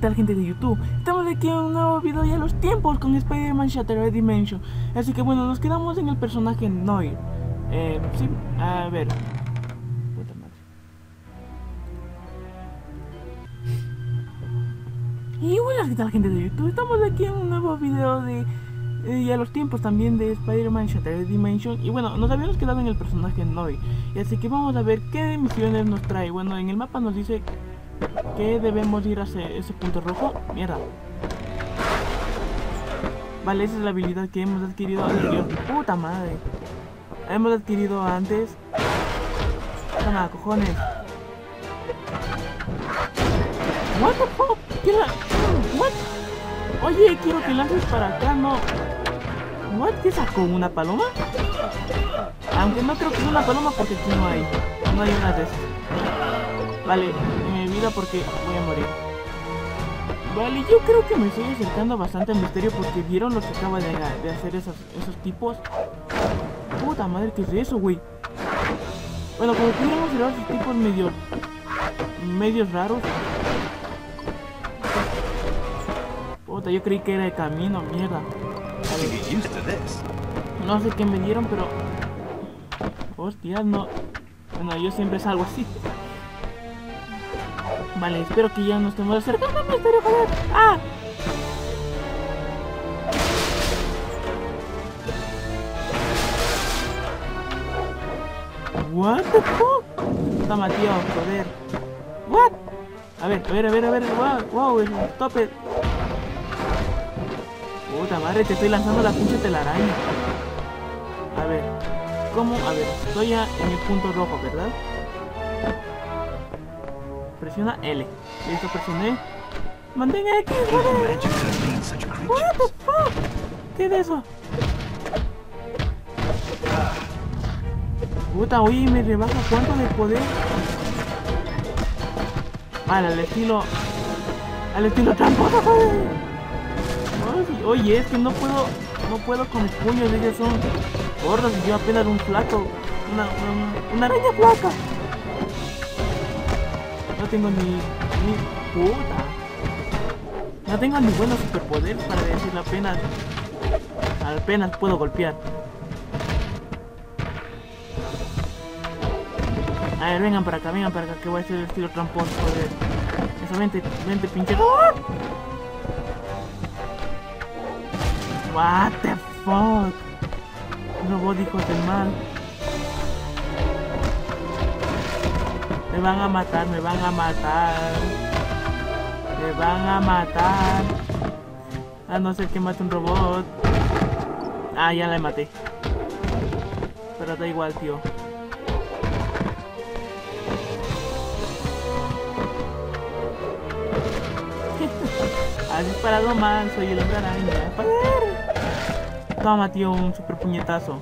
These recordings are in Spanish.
¿qué tal gente de YouTube? Estamos aquí en un nuevo video ya los tiempos con Spider-Man Shattered Dimension. Así que bueno, nos quedamos en el personaje Noir Eh, sí, a ver. Puta madre. Y bueno, ¿qué tal gente de YouTube? Estamos aquí en un nuevo video de eh, ya los tiempos también de Spider-Man Shattered Dimension. Y bueno, nos habíamos quedado en el personaje Noir Y así que vamos a ver qué misiones nos trae. Bueno, en el mapa nos dice que debemos ir hacia ese punto rojo. Mierda. Vale, esa es la habilidad que hemos adquirido anterior. Puta madre. Hemos adquirido antes. Toma, cojones. What the fuck? ¿Qué la... What? Oye, quiero que lances para acá, no. What? ¿Qué sacó? ¿Una paloma? Aunque no creo que sea una paloma porque aquí no hay. No hay una de esas. Vale, vida porque voy a morir. Vale, yo creo que me estoy acercando bastante al misterio porque vieron lo que acaba de, de hacer esos, esos tipos. Puta madre, ¿qué es eso, güey? Bueno, como pudiéramos ver esos tipos medio... medios raros. Puta, yo creí que era de camino, mierda. No sé qué me dieron, pero... Hostia, no... Bueno, yo siempre salgo así. Vale, espero que ya no estemos acercando al misterio, joder. ¡Ah! What the fuck? Toma, tío, joder. What? A ver, a ver, a ver, a ver. Wow, wow, stop it. Puta madre, te estoy lanzando la pinche telaraña. A ver. ¿Cómo? A ver, estoy ya en el punto rojo, ¿verdad? Presiona L. Listo, presioné. Mantenga X, joder. What the fuck? ¿Qué es eso? Puta, oye, me rebaja cuánto de poder. Vale, al estilo. Al estilo tramposo, joder. Oye, es que no puedo. No puedo con mis puños, ellos son gordos y yo apenas un flaco. Una, una, una araña flaca. No tengo ni... ni puta. No tengo ni buenos superpoderes para decir apenas... Apenas puedo golpear. A ver, vengan para acá, vengan para acá, que voy a hacer el estilo tramposo, joder. Eso, vente, vente, pinche... What the fuck? Robot hijos del mal. Me van a matar, me van a matar. Me van a matar. A no ser que mate un robot. Ah, ya la maté. Pero da igual, tío. Has disparado mal, soy el hombre araña. Toma, tío, un super puñetazo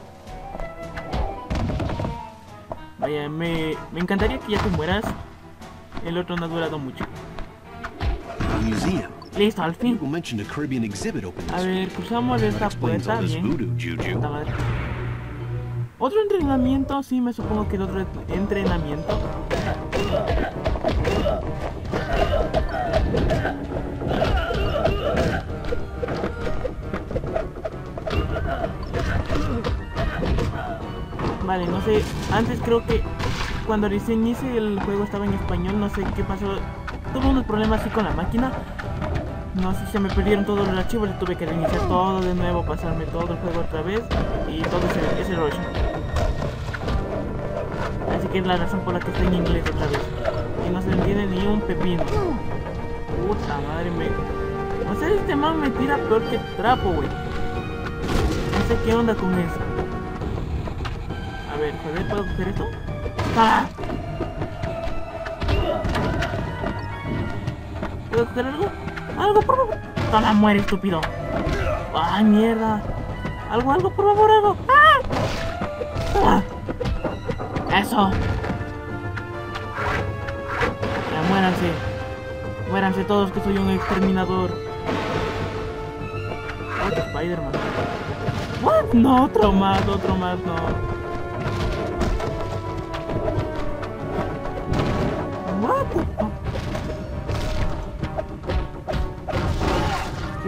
me, me encantaría que ya te mueras. El otro no ha durado mucho. Listo, al fin. A ver, cruzamos esta puerta. Bien. Otro entrenamiento, sí, me supongo que el otro entrenamiento. Vale, no sé, antes creo que cuando recién hice el juego estaba en español, no sé qué pasó. Tuve unos problemas así con la máquina. No sé, se me perdieron todos los archivos tuve que reiniciar todo de nuevo, pasarme todo el juego otra vez y todo ese, ese rollo. Así que es la razón por la que estoy en inglés otra vez. Y no se entiende ni un pepino. Puta madre, me... O sea, este man me tira peor que trapo, güey. No sé qué onda con eso. Ver, ¿puedo coger esto? ¡Ah! ¿Puedo coger algo? ¡Algo, por favor! ¡Toma, muere, estúpido! ¡Ay, mierda! ¡Algo, algo, por favor, algo! ¡Ah! ¡Eso! Ya, muéranse. Muéranse todos que soy un exterminador. Spider-Man. ¿What? No, otro más, otro más, no.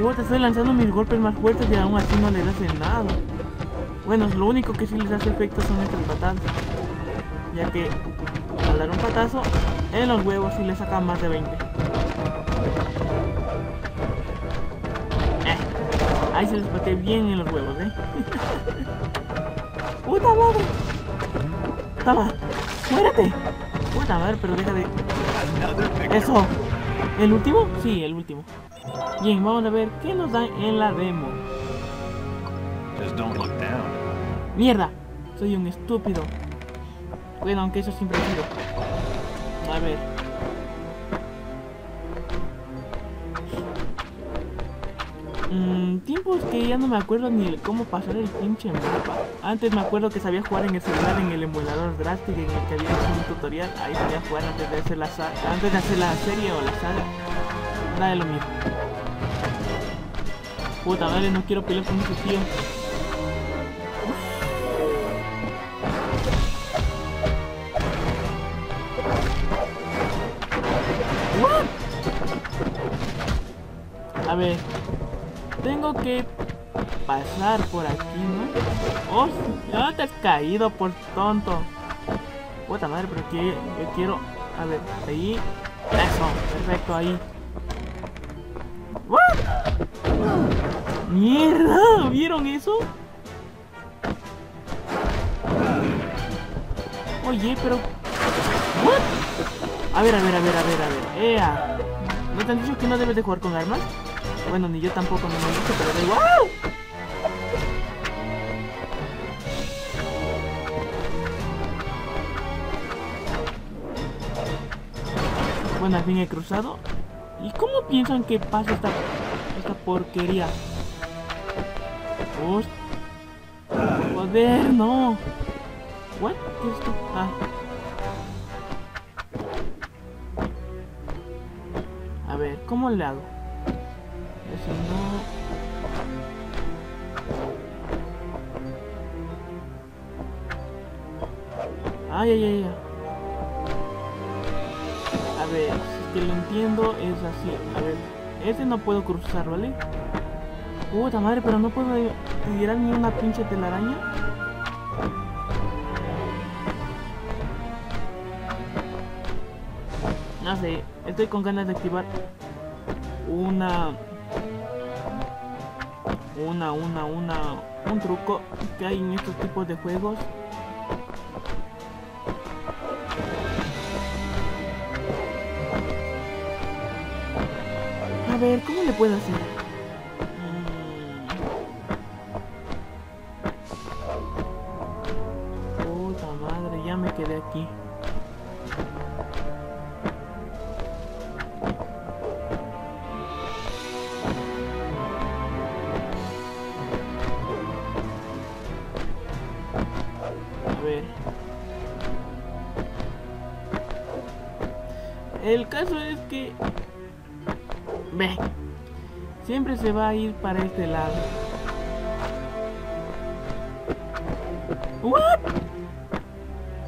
Puta, estoy lanzando mis golpes más fuertes y aún así no les hace nada. Bueno, lo único que sí les hace efecto son estas patadas. Ya que al dar un patazo, en los huevos sí le saca más de 20. Eh, ahí se les pateé bien en los huevos, eh. ¡Puta madre! ¡Toma! ¡Muérete! Puta madre, pero deja de... ¡Eso! ¿El último? Sí, el último. Bien, vamos a ver qué nos dan en la demo. Just don't look down. ¡Mierda! Soy un estúpido. Bueno, aunque eso siempre sido. A ver. Mm, tiempos que ya no me acuerdo ni el cómo pasar el pinche mapa. Antes me acuerdo que sabía jugar en el celular en el emulador Drastic en el que había hecho un tutorial. Ahí sabía jugar antes de hacer la antes de hacer la serie o la saga. De lo mismo. Puta madre, no quiero pelear con ese tío. A ver, tengo que pasar por aquí, ¿no? ¡Oh! Ya te has caído por tonto. Puta madre, pero que yo quiero. A ver, ahí. Eso, perfecto, ahí. ¡What! ¡Mierda! ¿Vieron eso? Oye, pero. ¿What? A ver, a ver, a ver, a ver, a ver. ¡Ea! ¿No te han dicho que no debes de jugar con armas? Bueno, ni yo tampoco, me han dicho, pero da igual. Bueno, al fin he cruzado. ¿Y cómo piensan que pasa esta, esta porquería? Joder, no. What? ¿Qué es esto? Ah. A ver, ¿cómo le hago? Eso no. Ay, ay, ay, ay. A ver, que lo entiendo, es así. A ver, este no puedo cruzar, ¿vale? Puta madre, pero no puedo tirar ni una pinche telaraña. No sé, estoy con ganas de activar una una una una un truco que hay en estos tipos de juegos ver cómo le puedo hacer puta madre ya me quedé aquí A ver. El caso es que... Ve. Siempre se va a ir para este lado. ¿What?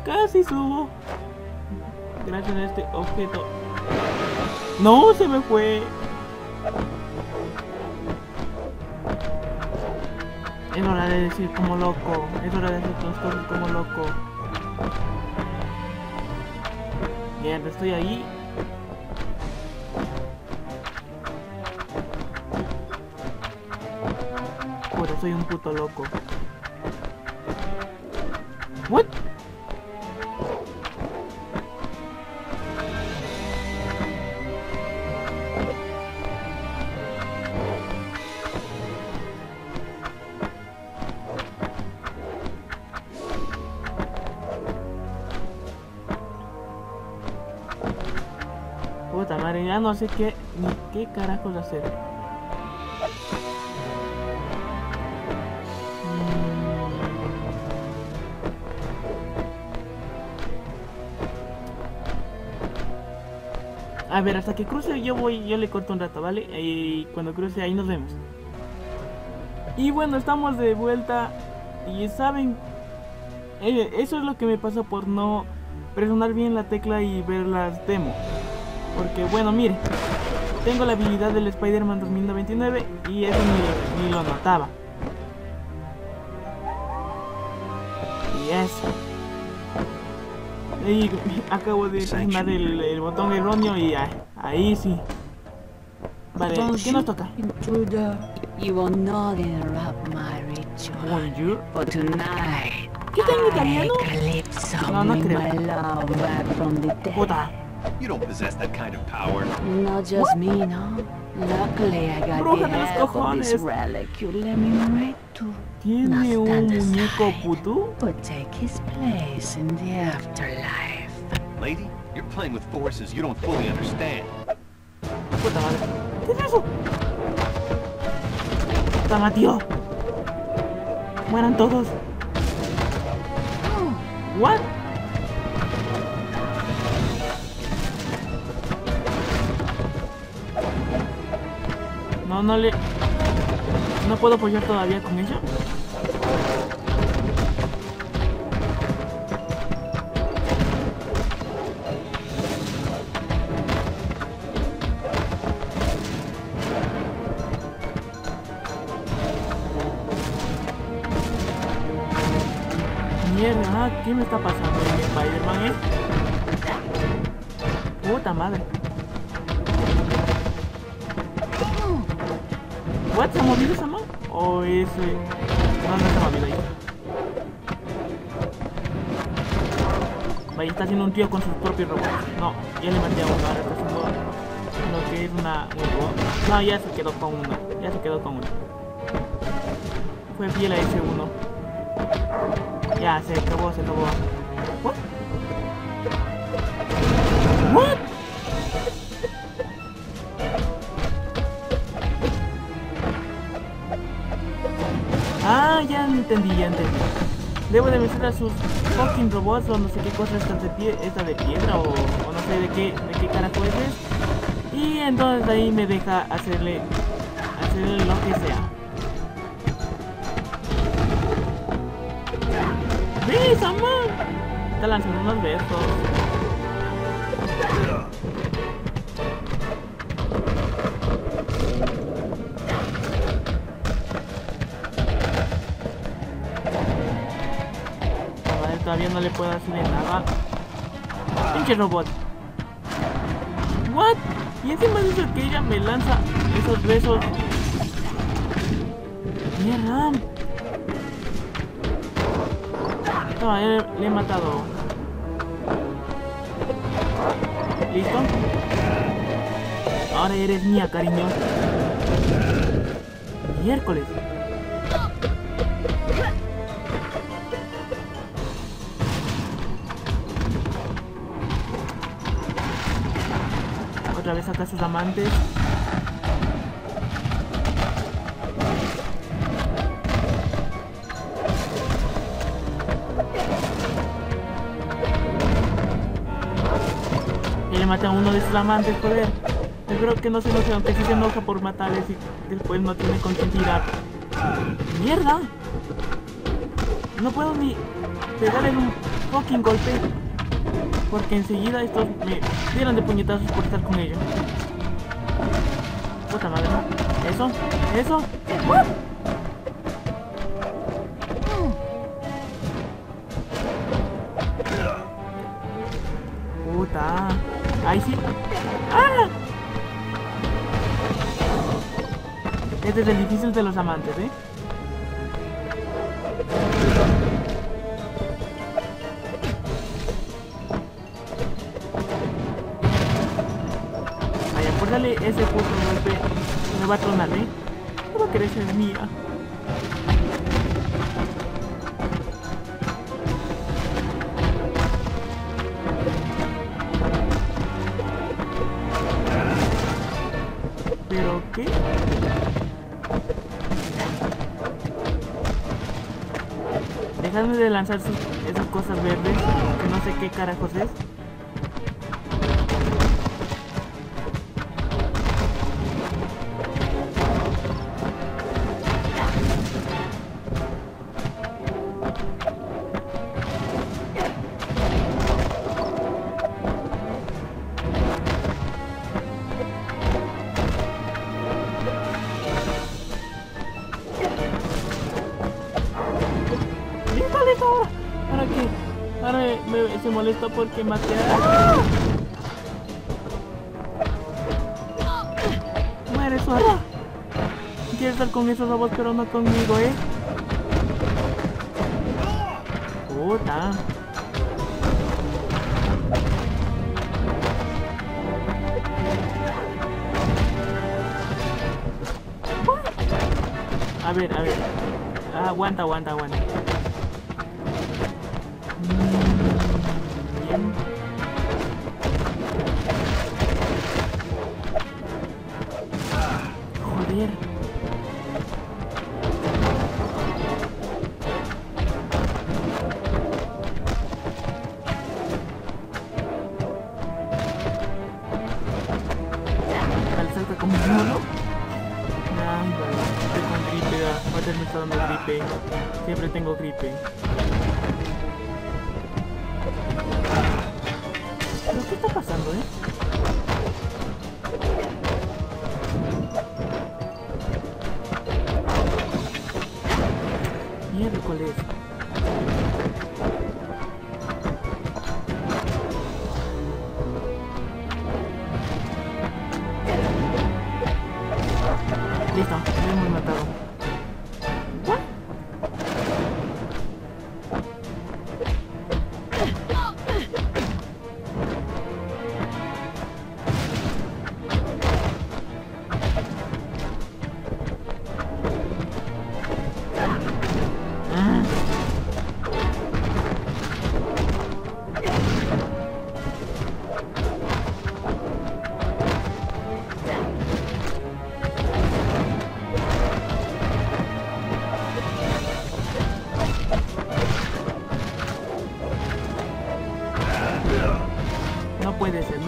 Casi subo. Gracias a este objeto. No, se me fue. Es hora de decir como loco. Es hora de hacer las cosas como loco. Mierda, estoy ahí. Soy un puto loco. What? Puta madre, ya no sé qué ni qué carajos hacer. A ver, hasta que cruce yo voy, yo le corto un rato, ¿vale? Y cuando cruce ahí nos vemos. Y bueno, estamos de vuelta. Y saben, Eh, eso es lo que me pasa por no presionar bien la tecla y ver las demos. Porque bueno, mire. tengo la habilidad del Spider-Man 2099 y eso ni, ni lo notaba. Y eso. Y acabo de presionar el, el botón erróneo y ah, ahí sí. Vale, ¿qué nos toca? Intruder, you will not interrupt my ritual. Tonight, ¿Qué está en italiano? No, no creo. my love back from the dead. Puta. You don't possess that kind of power. Not just me, no. Luckily, I got Bruja the de los help of this relic you let me right to. ¿Tiene un stand muñeco aside, putú? But take his place in the afterlife. Lady, you're playing with forces you don't fully understand. Puta madre. ¿Qué es eso? Tama, tío. Mueran todos. Oh. What? No, le... No puedo apoyar todavía con ella. Mierda, ¿qué me está pasando en Spider-Man, eh? Puta madre. ¿What? ¿Se ha movido esa mano? ¿O es...? No, no se ha movido ahí. Vaya, está haciendo un tío con sus propios robots. No, ya le maté a uno, ahora está haciendo lo que es una... un. No, ya se quedó con uno. Ya se quedó con uno. Fue fiel a ese uno. Ya, se acabó, se acabó. Ya entendí, ya entendí. Debo de vencer a sus fucking robots o no sé qué cosa esta de, pie, esta de piedra o, no sé de qué, de qué carajo es. Y entonces ahí me deja hacerle, hacerle lo que sea. ¡Ve, Samuel! Está lanzando unos besos. No le puedo hacer nada. Pinche robot. What? Y encima de eso que ella me lanza esos besos. Mierda. Le he matado. ¿Listo? Ahora eres mía, cariño. Miércoles. Vez acá sus amantes. Y le maté a uno de sus amantes, joder. Espero que no se enoje, aunque sí se enoja por matarles y después no tiene conciencia. ¡Mierda! No puedo ni pegarle un fucking golpe. Porque enseguida estos me dieron de puñetazos por estar con ellos. Puta madre. Eso, eso. ¡Ah! Puta. Ahí sí. ¡Ah! Este es el difícil de los amantes, ¿eh? Ese puto golpe, me va a tronar, ¿eh? Va a querer ser mía. ¿Pero qué? Dejadme de lanzar esas cosas verdes, que no sé qué carajos es. Se molesta porque maté a... Muere zorra. Quieres estar con esos robots pero no conmigo, ¿eh? Puta. A ver, a ver. Ah, aguanta, aguanta, aguanta. Joder. Al salta como un mono. Anda, estoy con gripe, ah, Water me está dando gripe. Siempre tengo gripe.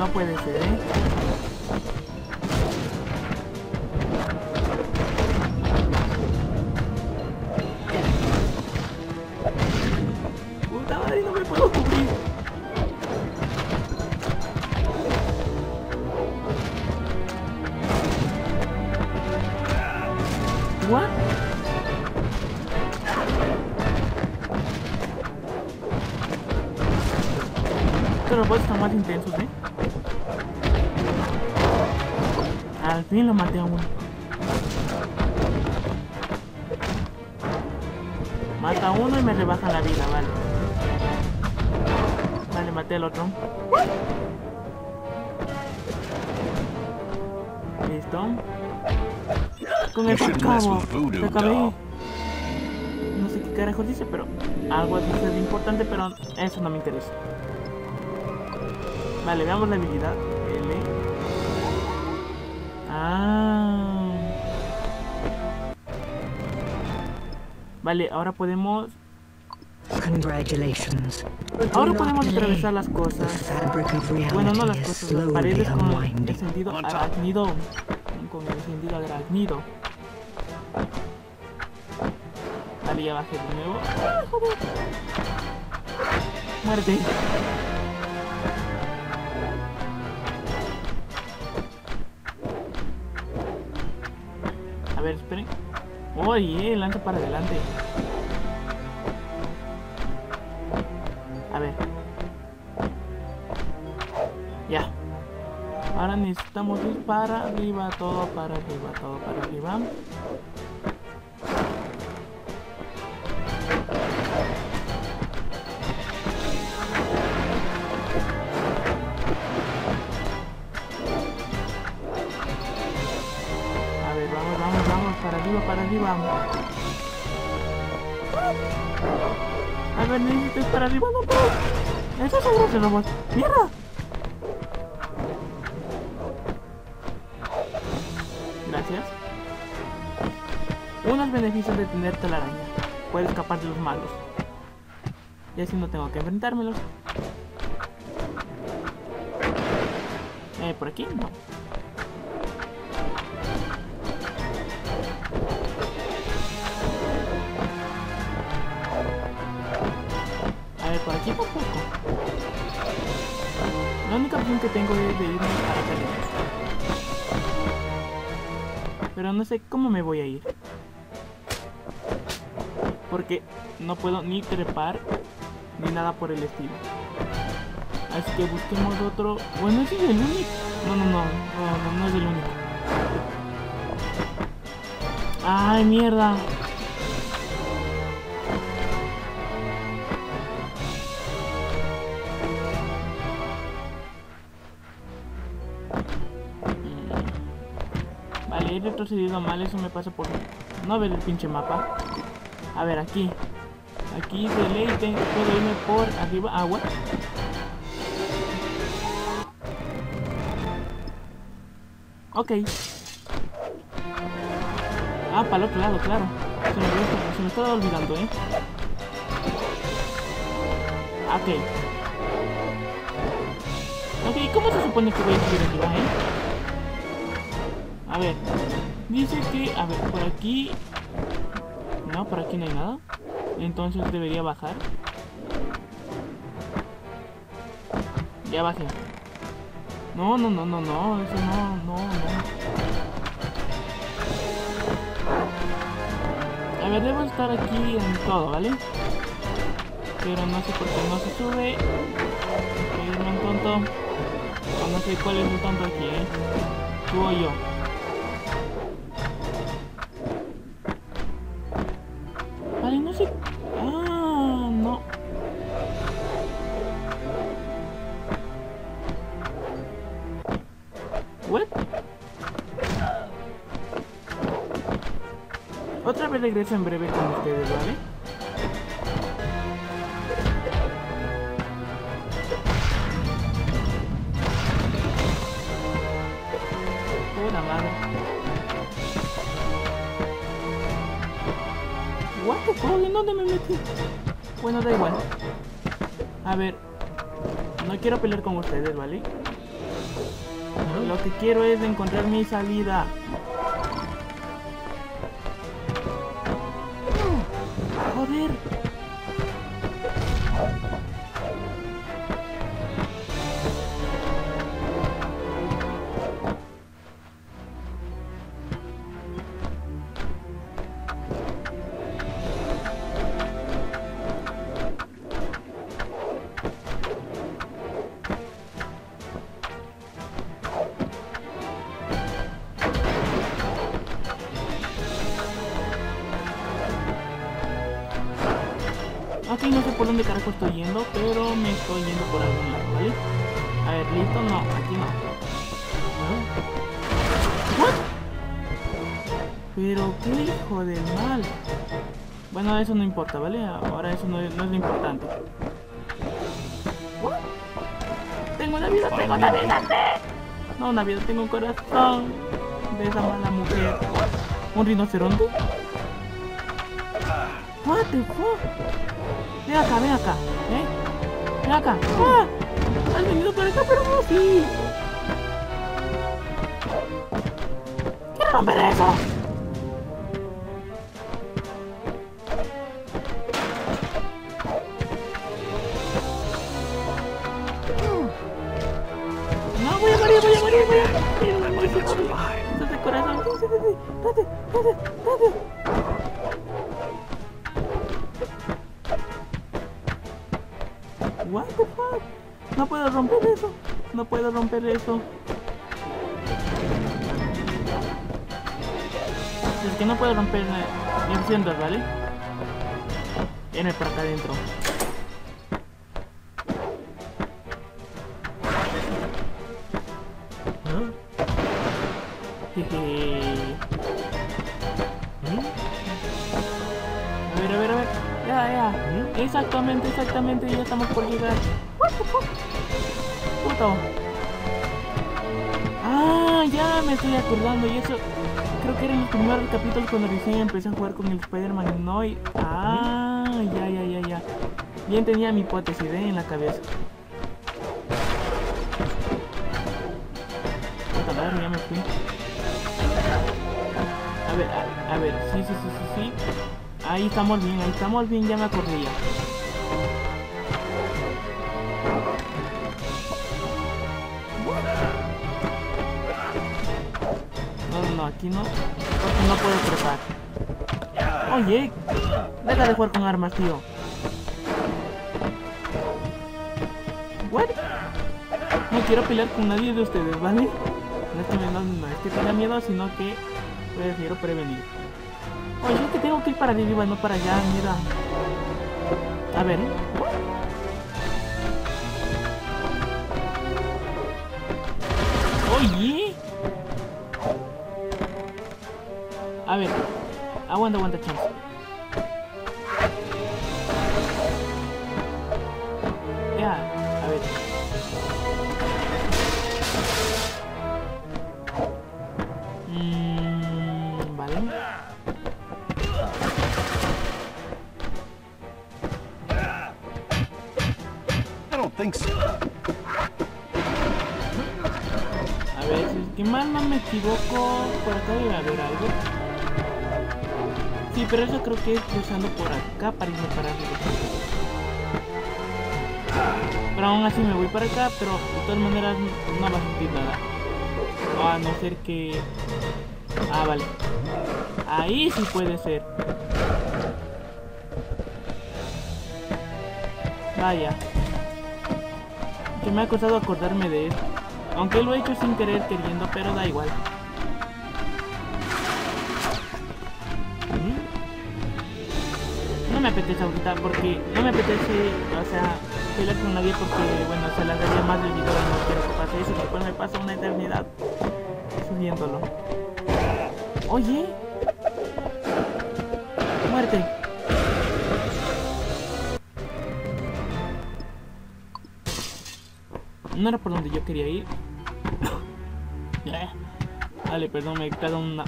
No puede ser, ¿eh? Puta no me puedo cubrir. What? Estos robots están más intensos, ¿eh? Al fin lo maté a uno. Mata a uno y me rebaja la vida, vale. Vale, maté al otro. Listo. Con eso mess acabo. Te acabé. No sé qué carajo dice, pero algo de importante, pero eso no me interesa. Vale, veamos la habilidad. Ah. Vale, ahora podemos. Congratulations. Ahora podemos atravesar las cosas. Bueno, no las cosas, las paredes con el sentido arácnido. Con el sentido arácnido. Vale, ya bajé de nuevo. ¡Ah, joder! Muerte. Ver, esperen. Oye, lanza para adelante. A ver. Ya. Ahora necesitamos ir para arriba, todo para arriba, todo para arriba. Arriba, no puedo. Eso seguro que robot. ¡Mierda! Gracias. Unos beneficios de tener telaraña. Puede escapar de los malos. Y así no tengo que enfrentármelos. Eh, por aquí no. La única opción que tengo es de irme acá lejos. Pero no sé cómo me voy a ir. Porque no puedo ni trepar ni nada por el estilo. Así que busquemos otro. Bueno, ese es el único. No, no, no, no, no, no es el único. Ay, mierda. He retrocedido mal, eso me pasa por no ver el pinche mapa. A ver, aquí. Aquí de ley tengo, puedo irme por arriba. Agua. Ok. Ah, para el otro lado, claro. Se me, se me estaba olvidando, ¿eh? Ok. Ok, ¿cómo se supone que voy a subir arriba, eh? A ver. Dice que... A ver, por aquí... No, por aquí no hay nada. Entonces debería bajar. Ya bajé. No, no, no, no, no. Eso no, no, no. A ver, debo estar aquí en todo, ¿vale? Pero no sé por qué no se sube. Soy un tonto. No sé cuál es el tonto aquí, ¿eh? Tú o yo. Regreso en breve con ustedes, ¿vale? Puta madre. What the fuck? ¿En dónde me metí? Bueno, da igual. A ver. No quiero pelear con ustedes, ¿vale? Lo que quiero es encontrar mi salida. Joder. Estoy yendo por algún lado, ¿vale? A ver, listo, no, aquí no. ¿What? Pero qué hijo de mal. Bueno, eso no importa, ¿vale? Ahora eso no es, no es lo importante. What? Tengo una vida, tengo una vida. No, una vida, tengo un corazón de esa mala mujer. ¿Un rinoceronte? What the fuck? Ven acá, ven acá, ¿eh? Ven acá. ¡Ah! Has venido por acá, pero no sí. ¡Quiero romper eso! No, voy a morir, voy a morir, voy a morir. Voy a morir. Date corazón, date, date. Romper eso. Es que no puedo romper el centro, ¿vale? Viene por acá adentro. Jeje. A ver, a ver, a ver. Ya, ya. Exactamente, exactamente. Ya estamos por llegar. Puto. Ya me estoy acordando. Y eso. Creo que era en los primeros capítulos cuando recién empecé a jugar con el Spider-Man Noy. Ah, ya, ya, ya, ya. Bien tenía mi hipótesis ¿eh? en la cabeza. Ya me fui. A ver, a, a ver, sí, sí, sí, sí, sí. Ahí estamos bien, ahí estamos bien, ya me acordé ya. No. Porque no puedo trepar. Oye, deja de jugar con armas, tío. What? No quiero pelear con nadie de ustedes, ¿vale? No es que, me- no, es que tenga miedo, sino que prefiero prevenir. Oye, es que tengo que ir para arriba, no para allá, mira. A ver. Oye. A ver. Aguanta, aguanta, chance. Pero eso creo que es cruzando por acá para irme para arriba. Pero aún así me voy para acá, pero de todas maneras no va a sentir nada. A no ser que... Ah, vale. Ahí sí puede ser. Vaya. Que me ha costado acordarme de esto. Aunque lo he hecho sin querer queriendo, pero da igual. Me apetece ahorita porque no me apetece, o sea, pelear con nadie porque, bueno, se la daría más video y no quiero que pase eso después me pasa una eternidad subiéndolo. Oye, muerte. No era por donde yo quería ir. Vale, perdón, me he una...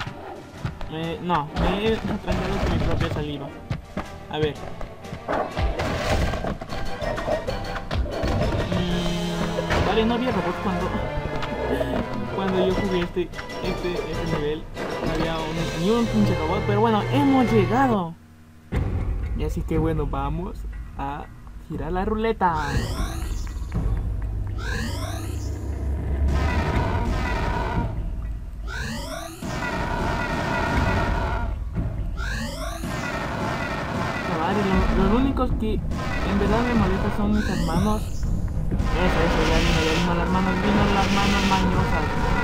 No, me he atrasado con mi propia saliva. A ver. Mm, vale, no había robots cuando... cuando yo jugué este, este, este nivel. No había un- ni un pinche robot, pero bueno, hemos llegado. Y así que bueno, vamos a girar la ruleta. Los que en verdad me molestan son mis hermanos. Eso, eso, ya vino, ya vino las manos, vino las manos mañosas.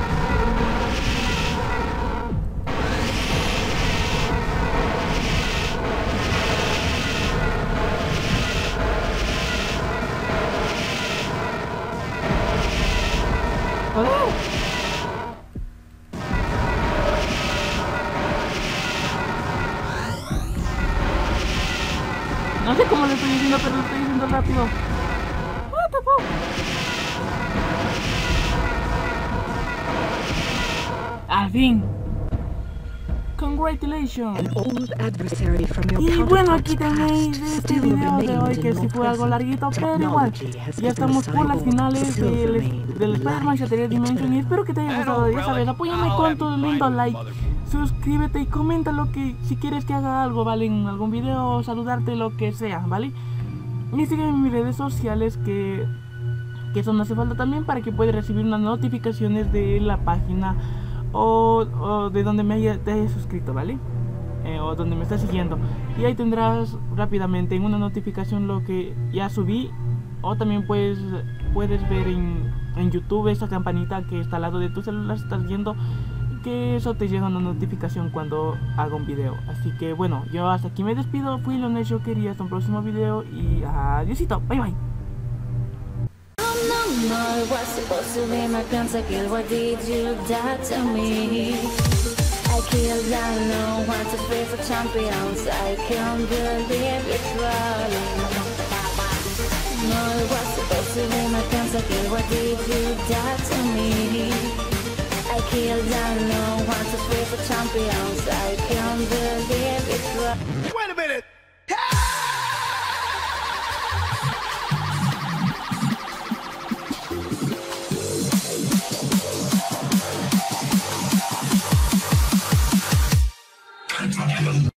Rápido. What the fuck? Al fin. Congratulations. An old adversary from your Y bueno, aquí tenéis este video de hoy que sí fue algo larguito, pero igual. Ya estamos por las finales del, del Spider-Man Shattered Dimension y espero que te haya gustado. Ya sabes, apóyame con tu lindo like. Suscríbete y comenta lo que si quieres que haga algo, ¿vale? En algún video, saludarte, lo que sea, ¿vale? Y sígueme en mis redes sociales que, que eso no hace falta también para que puedas recibir unas notificaciones de la página o, o de donde me haya, te hayas suscrito, ¿vale? Eh, o donde me estás siguiendo. Y ahí tendrás rápidamente en una notificación lo que ya subí. O también puedes, puedes ver en, en YouTube esa campanita que está al lado de tu celular, estás viendo que eso te llega una notificación cuando haga un video. Así que bueno, yo hasta aquí me despido. Fui Leonel Shocker y hasta un próximo video. Y adiósito, bye bye. No, it was supposed to be my pentakill. Why did you die to me? Wait a minute!